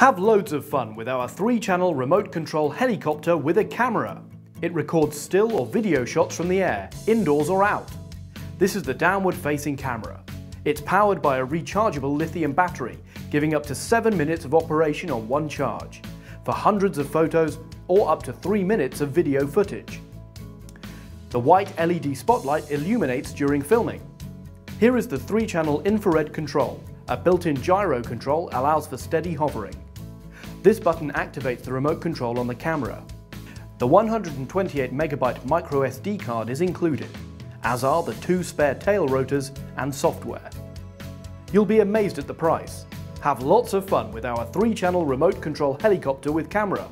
Have loads of fun with our 3-channel remote control helicopter with a camera. It records still or video shots from the air, indoors or out. This is the downward facing camera. It's powered by a rechargeable lithium battery, giving up to 7 minutes of operation on one charge, for hundreds of photos or up to 3 minutes of video footage. The white LED spotlight illuminates during filming. Here is the 3-channel infrared control. A built-in gyro control allows for steady hovering. This button activates the remote control on the camera. The 128 megabyte micro SD card is included, as are the two spare tail rotors and software. You'll be amazed at the price. Have lots of fun with our 3-channel remote control helicopter with camera.